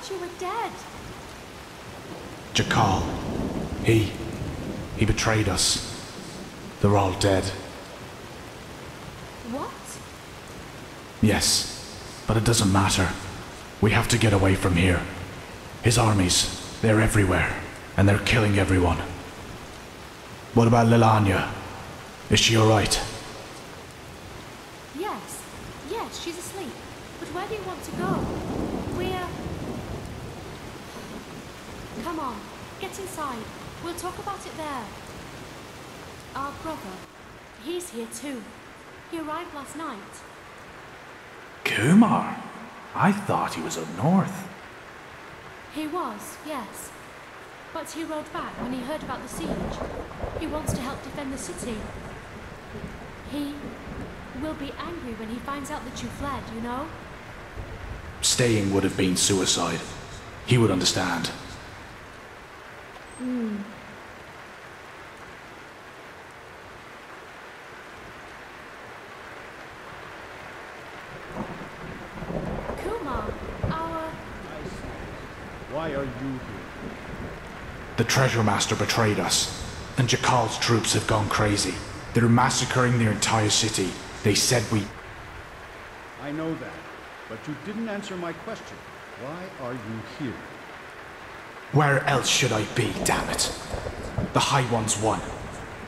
thought you were dead. Jakal. He. He betrayed us. They're all dead. What? Yes, but it doesn't matter. We have to get away from here. His armies, they're everywhere, and they're killing everyone. What about Lilanya? Is she alright? Yes. Yes, she's asleep. But where do you want to go? We're... Come on. Get inside. We'll talk about it there. Our brother. He's here too. He arrived last night. Kumar? I thought he was up north. He was, yes. But he rode back when he heard about the siege. He wants to help defend the city. He will be angry when he finds out that you fled, you know? Staying would have been suicide. He would understand. Hmm. Kumar, our... Why are you here? The Treasure Master betrayed us, and Jakal's troops have gone crazy. They're massacring their entire city. They said we. I know that, but you didn't answer my question. Why are you here? Where else should I be, damn it? The High Ones won.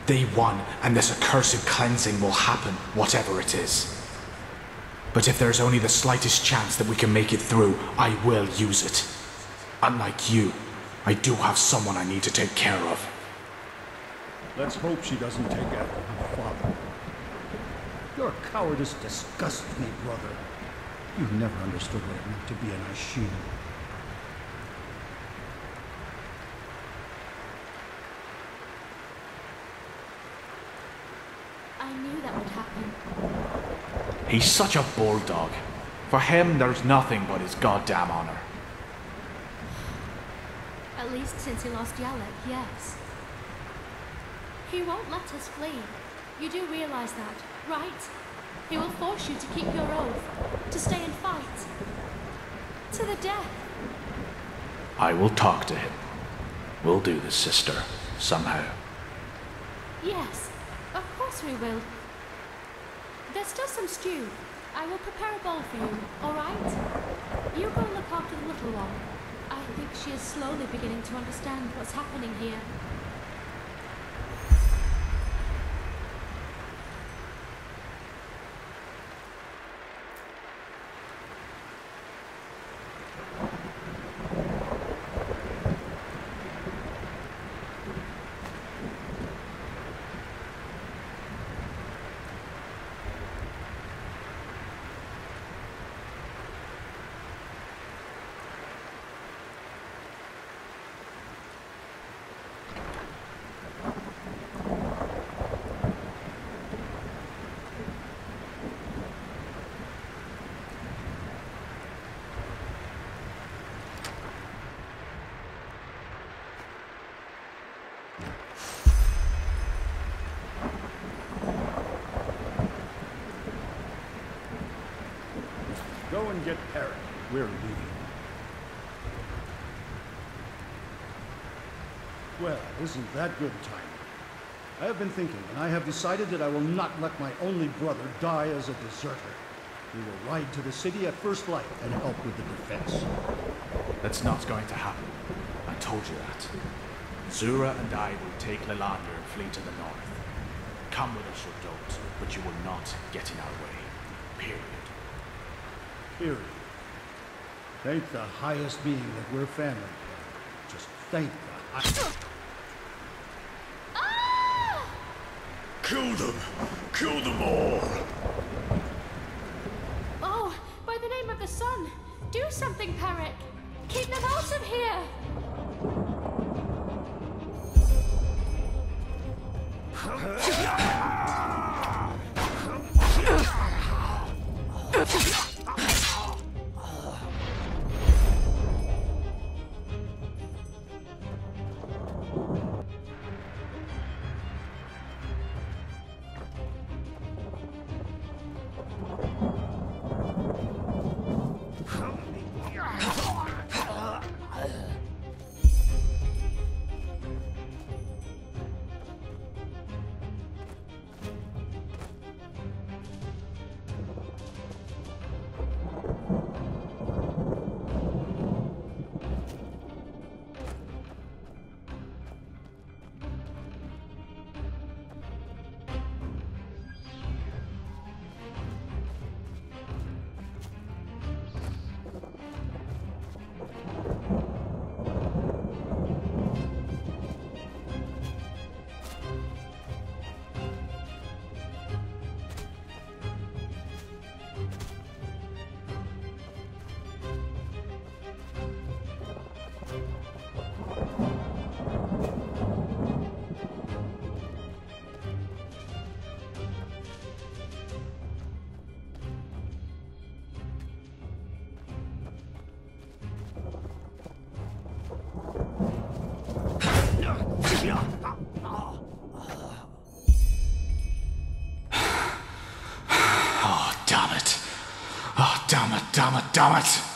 They won, and this accursed cleansing will happen, whatever it is. But if there's only the slightest chance that we can make it through, I will use it. Unlike you, I do have someone I need to take care of. Let's hope she doesn't take after her father. Your cowardice disgusts me, brother. You've never understood what it meant to be an Ashin. I knew that would happen. He's such a bulldog. For him, there's nothing but his goddamn honor. At least since he lost Yalek, yes. He won't let us flee. You do realize that, right? He will force you to keep your oath, to stay and fight. To the death. I will talk to him. We'll do this, sister, somehow. Yes, of course we will. There's still some stew. I will prepare a bowl for you, all right? You go look after the little one. I think she is slowly beginning to understand what's happening here. And get Eric. We're leaving. Well, isn't that good timing? I have been thinking, and I have decided that I will not let my only brother die as a deserter. We will ride to the city at first light and help with the defense. That's not going to happen. I told you that. Zura and I will take Lilanya and flee to the north. Come with us or don't, but you will not get in our way. Period. Period. Thank the highest being that we're family. Just thank the highest. Ah! Kill them! Kill them all! Oh, by the name of the sun! Do something, Perrick! Keep them out of here! damn it, damn it, damn it.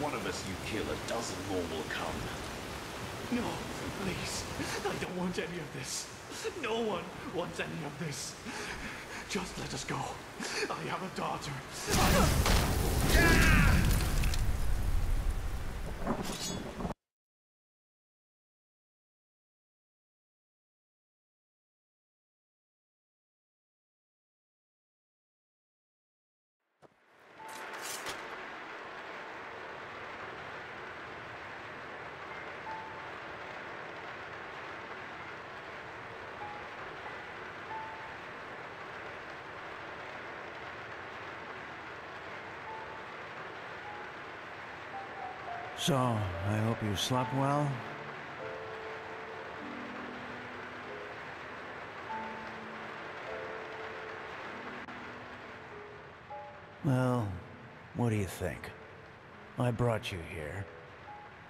One of us you kill, a dozen more will come. No, please. I don't want any of this. No one wants any of this. Just let us go. I have a daughter. So, I hope you slept well. Well, what do you think? I brought you here.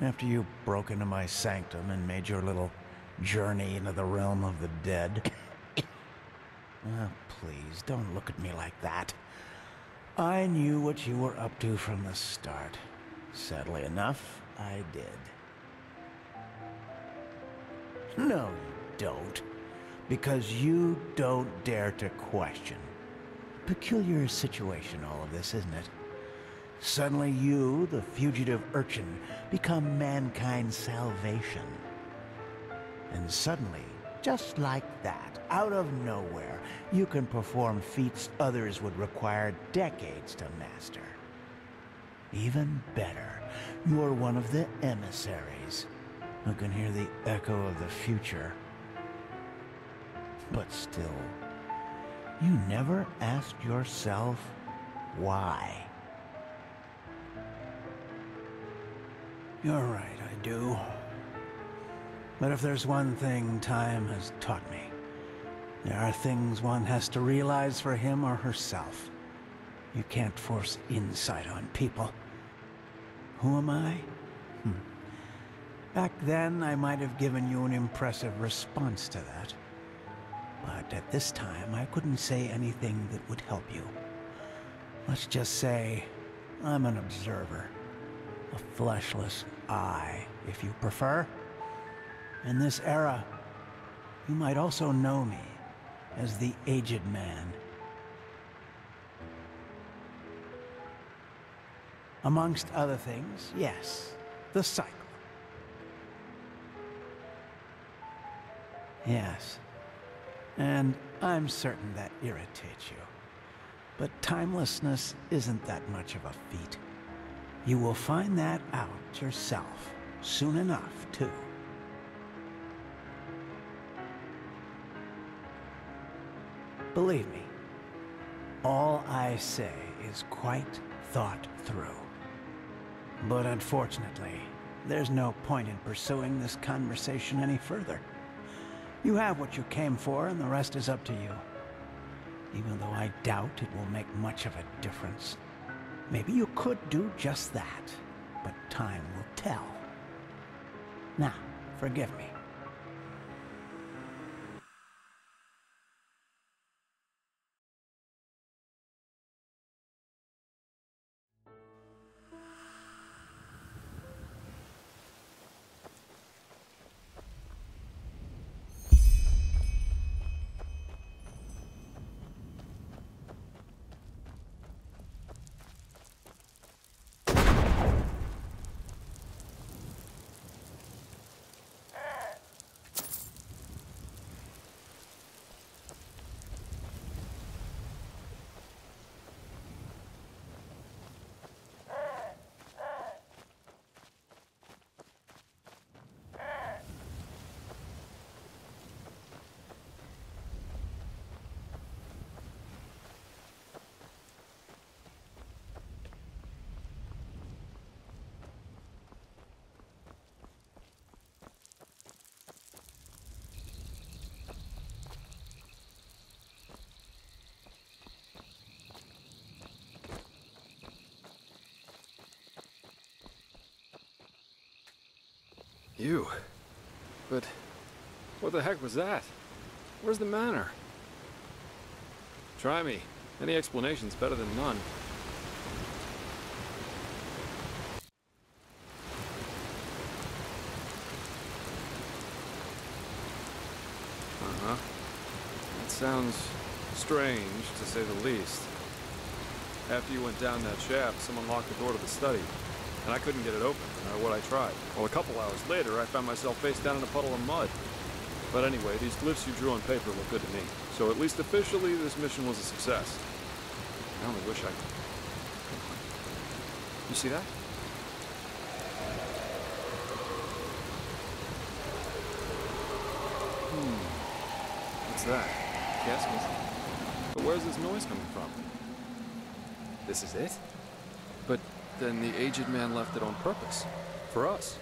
After you broke into my sanctum and made your little journey into the realm of the dead. Ah, please, don't look at me like that. I knew what you were up to from the start. Sadly enough, I did. No, you don't. Because you don't dare to question. Peculiar situation, all of this, isn't it? Suddenly you, the fugitive urchin, become mankind's salvation. And suddenly, just like that, out of nowhere, you can perform feats others would require decades to master. Even better, you're one of the emissaries who can hear the echo of the future. But still, you never asked yourself why. You're right, I do. But if there's one thing time has taught me, there are things one has to realize for him or herself. You can't force insight on people. Who am I? Hmm. Back then, I might have given you an impressive response to that. But at this time, I couldn't say anything that would help you. Let's just say I'm an observer. A fleshless eye, if you prefer. In this era, you might also know me as the Aged Man. Amongst other things, yes, the cycle. Yes, and I'm certain that irritates you. But timelessness isn't that much of a feat. You will find that out yourself soon enough, too. Believe me, all I say is quite thought through. But unfortunately, there's no point in pursuing this conversation any further. You have what you came for, and the rest is up to you. Even though I doubt it will make much of a difference. Maybe you could do just that, but time will tell. Now, forgive me. You? But what the heck was that? Where's the manor? Try me. Any explanation's better than none. Uh-huh. That sounds strange, to say the least. After you went down that shaft, someone locked the door to the study and I couldn't get it open, no matter what I tried. Well, a couple hours later, I found myself face down in a puddle of mud. But anyway, these glyphs you drew on paper look good to me. So at least officially, this mission was a success. I only wish I could... You see that? Hmm. What's that? Casket? But where's this noise coming from? This is it? Then the aged man left it on purpose. For us.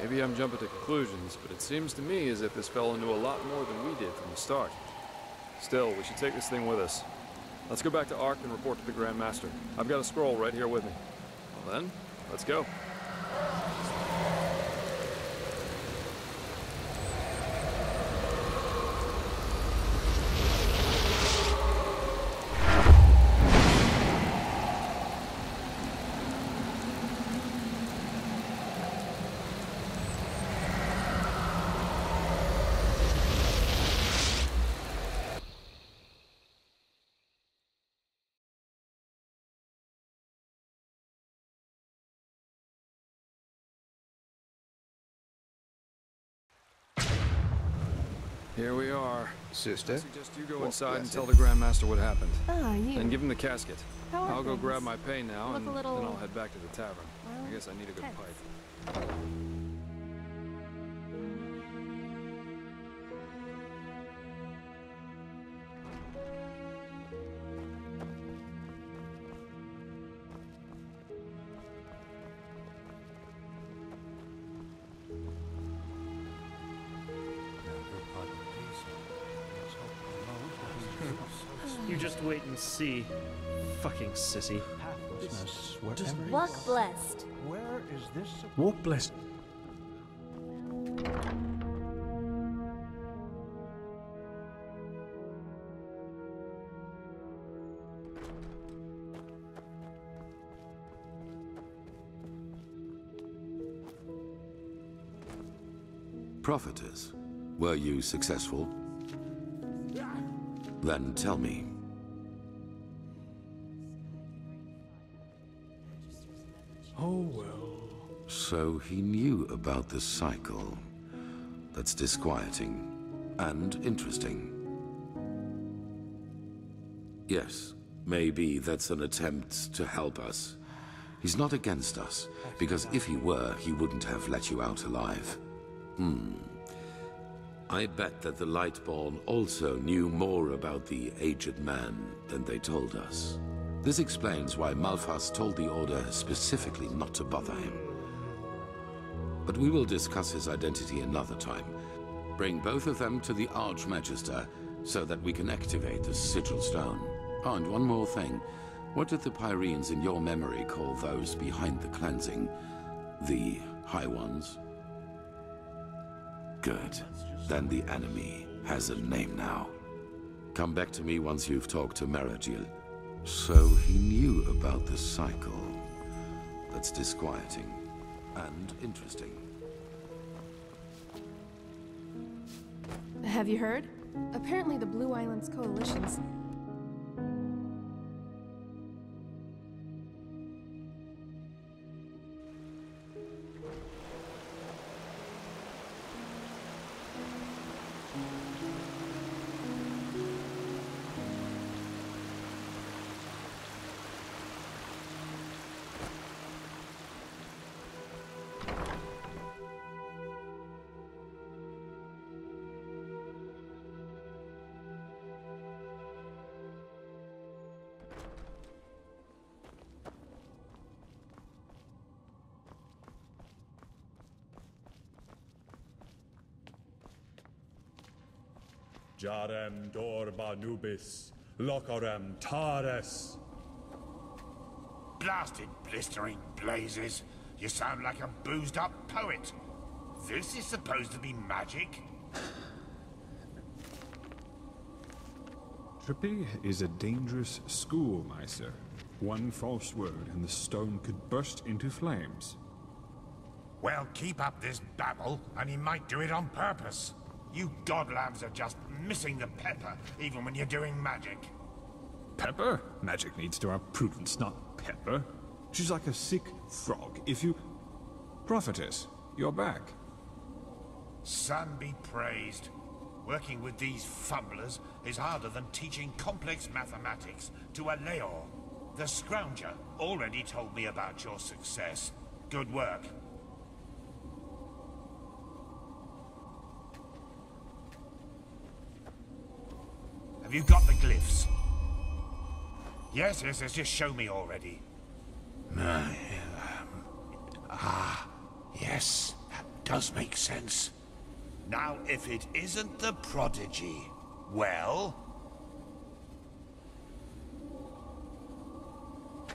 Maybe I'm jumping to conclusions, but it seems to me as if this fellow knew a lot more than we did from the start. Still, we should take this thing with us. Let's go back to Ark and report to the Grand Master. I've got a scroll right here with me. Well then, let's go. Here we are. Sister? I suggest you go Walk inside and tell the Grandmaster what happened. Ah, you. And give him the casket. How I'll go grab my pay now, Look and a little- then I'll head back to the tavern. well, I guess I need a good tense. pipe. See. Fucking sissy. business. Walk blessed. Where is this? Walk blessed. Prophetess, were you successful? Then tell me. Oh well. So he knew about the cycle. That's disquieting and interesting. Yes, maybe that's an attempt to help us. He's not against us, because if he were, he wouldn't have let you out alive. Hmm. I bet that the Lightborn also knew more about the aged man than they told us. This explains why Malphas told the Order specifically not to bother him. But we will discuss his identity another time. Bring both of them to the Archmagister so that we can activate the Sigil Stone. Oh, and one more thing. What did the Pyreans in your memory call those behind the cleansing? The High Ones? Good. Then the enemy has a name now. Come back to me once you've talked to Maragil. So he knew about the cycle. That's disquieting and interesting. Have you heard? Apparently the Blue Islands coalition's Jarem Dorba Nubis, Locorem Tares. Blasted blistering blazes. You sound like a boozed up poet. This is supposed to be magic? Trippy is a dangerous school, my sir. One false word and the stone could burst into flames. Well, keep up this babble, and he might do it on purpose. You godlabs are just missing the pepper, even when you're doing magic. Pepper? Magic needs to have prudence, not pepper. She's like a sick frog. If you... Prophetess, you're back. Sun be praised. Working with these fumblers is harder than teaching complex mathematics to a Leor. The Scrounger already told me about your success. Good work. Have you got the glyphs? Yes, yes, yes, just show me already. Uh, ah, yes, that does make sense. Now, if it isn't the prodigy, well...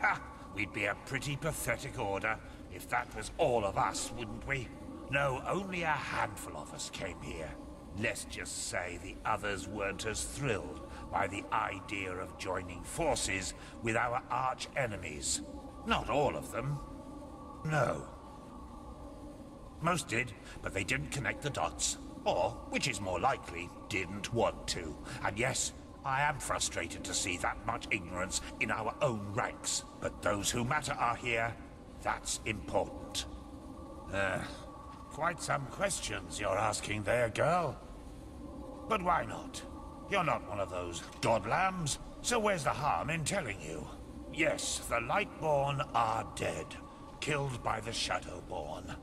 Ha! We'd be a pretty pathetic order if that was all of us, wouldn't we? No, only a handful of us came here. Let's just say the others weren't as thrilled by the idea of joining forces with our arch enemies. Not all of them. No. Most did, but they didn't connect the dots. Or, which is more likely, didn't want to. And yes, I am frustrated to see that much ignorance in our own ranks. But those who matter are here. That's important. Uh, quite some questions you're asking there, girl. But why not? You're not one of those god lambs, so where's the harm in telling you? Yes, the Lightborn are dead, killed by the Shadowborn.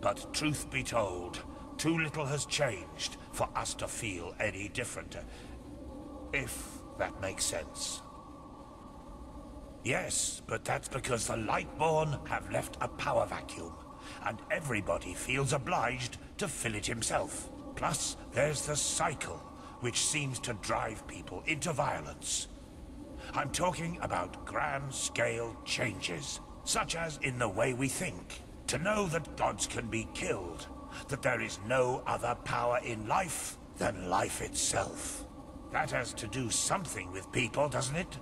But truth be told, too little has changed for us to feel any different. If that makes sense. Yes, but that's because the Lightborn have left a power vacuum, and everybody feels obliged to fill it himself. Plus, there's the cycle, which seems to drive people into violence. I'm talking about grand-scale changes, such as in the way we think. To know that gods can be killed, that there is no other power in life than life itself. That has to do something with people, doesn't it?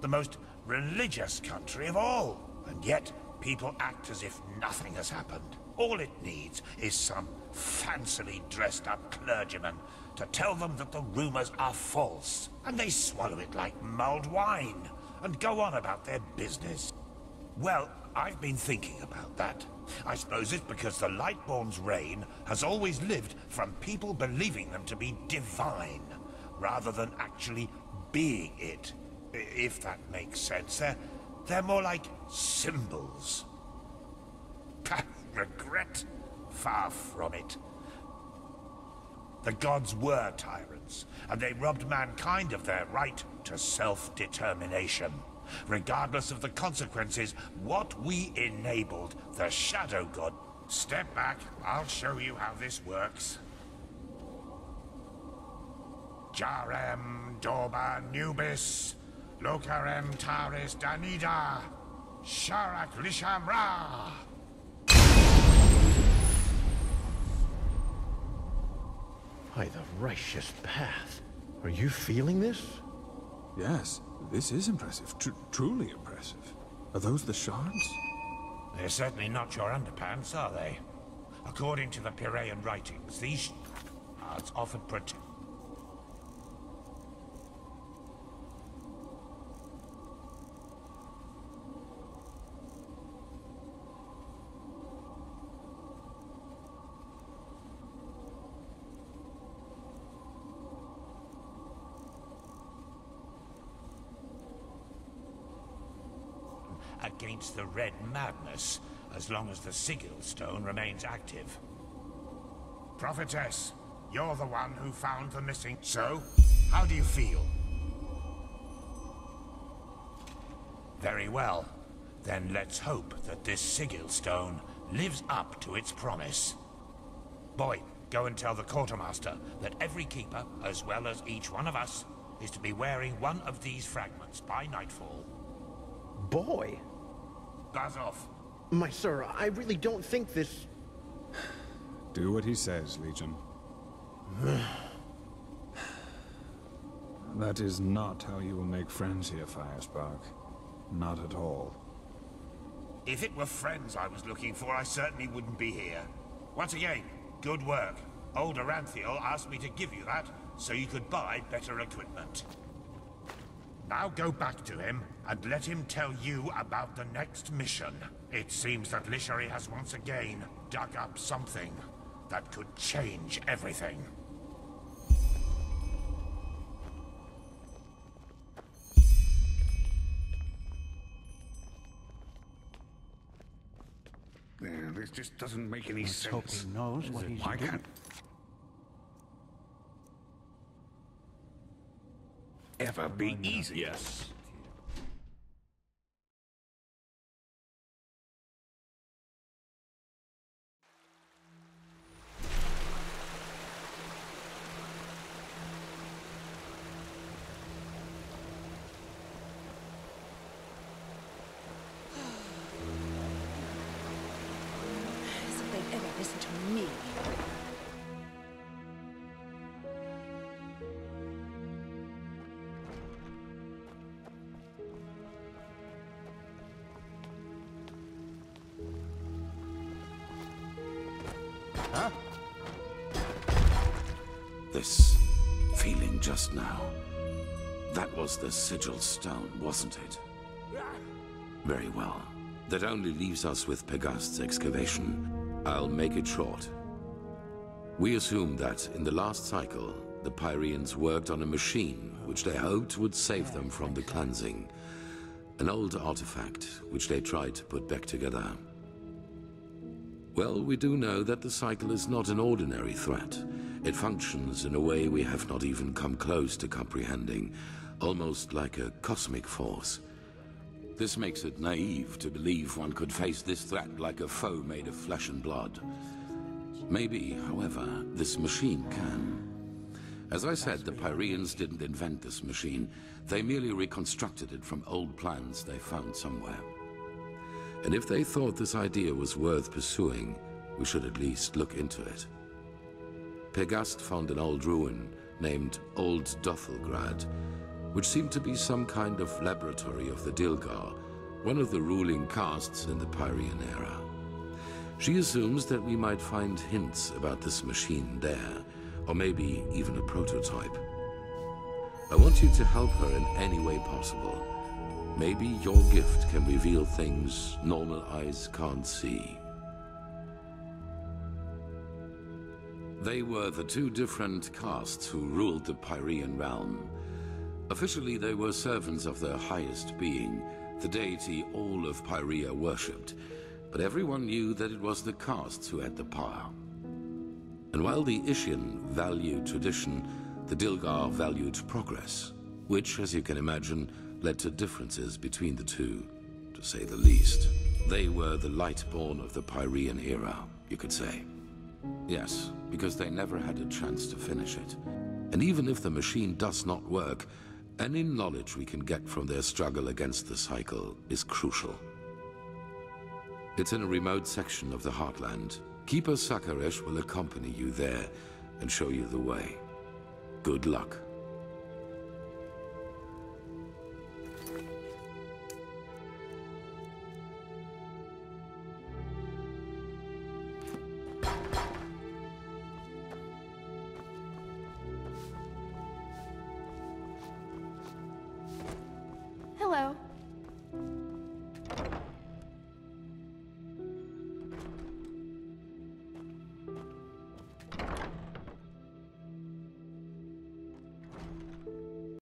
The most religious country of all. And yet, people act as if nothing has happened. All it needs is some fancily dressed up clergyman to tell them that the rumors are false. And they swallow it like mulled wine and go on about their business. Well, I've been thinking about that. I suppose it's because the Lightborn's reign has always lived from people believing them to be divine, rather than actually being it. If that makes sense. They're, they're more like symbols. Regret? Far from it. The gods were tyrants, and they robbed mankind of their right to self-determination. Regardless of the consequences, what we enabled, the Shadow God... Step back, I'll show you how this works. Jarem, Dorba, Nubis, Lokarem, Taris, Danida, Sharak, Lishamra. By the righteous path. Are you feeling this? Yes, this is impressive. Tr truly impressive. Are those the shards? They're certainly not your underpants, are they? According to the Pyrean writings, these shards offered protection. Against the Red Madness, as long as the Sigil Stone remains active. Prophetess, you're the one who found the missing... So, how do you feel? Very well. Then let's hope that this Sigil Stone lives up to its promise. Boy, go and tell the Quartermaster that every Keeper, as well as each one of us, is to be wearing one of these fragments by nightfall. Boy? Buzz off. My sir, I really don't think this... Do what he says, Legion. that is not how you will make friends here, Firespark. Not at all. If it were friends I was looking for, I certainly wouldn't be here. Once again, good work. Old Aranthiel asked me to give you that, so you could buy better equipment. Now go back to him and let him tell you about the next mission. It seems that Lishari has once again dug up something that could change everything. There, this just doesn't make any Let's sense. hope he knows what he's Why doing. can't... Be easy? Yes. Was sigil stone, wasn't it? Very well. That only leaves us with Pegast's excavation. I'll make it short. We assume that in the last cycle, the Pyreans worked on a machine which they hoped would save them from the cleansing. An old artifact which they tried to put back together. Well, we do know that the cycle is not an ordinary threat. It functions in a way we have not even come close to comprehending, almost like a cosmic force. This makes it naive to believe one could face this threat like a foe made of flesh and blood. Maybe, however, this machine can. As I said, the Pyreans didn't invent this machine. They merely reconstructed it from old plans they found somewhere. And if they thought this idea was worth pursuing, we should at least look into it. Pegast found an old ruin named Old Dothelgrad, which seemed to be some kind of laboratory of the Dilgar, one of the ruling castes in the Pyrean era. She assumes that we might find hints about this machine there, or maybe even a prototype. I want you to help her in any way possible. Maybe your gift can reveal things normal eyes can't see. They were the two different castes who ruled the Pyrean realm. Officially, they were servants of their highest being, the deity all of Pyrea worshipped, but everyone knew that it was the castes who had the power. And while the Ishian valued tradition, the Dilgar valued progress, which, as you can imagine, led to differences between the two, to say the least. They were the Lightborn of the Pyrean era, you could say. Yes, because they never had a chance to finish it. And even if the machine does not work, any knowledge we can get from their struggle against the cycle is crucial. It's in a remote section of the Heartland. Keeper Sakaresh will accompany you there and show you the way. Good luck.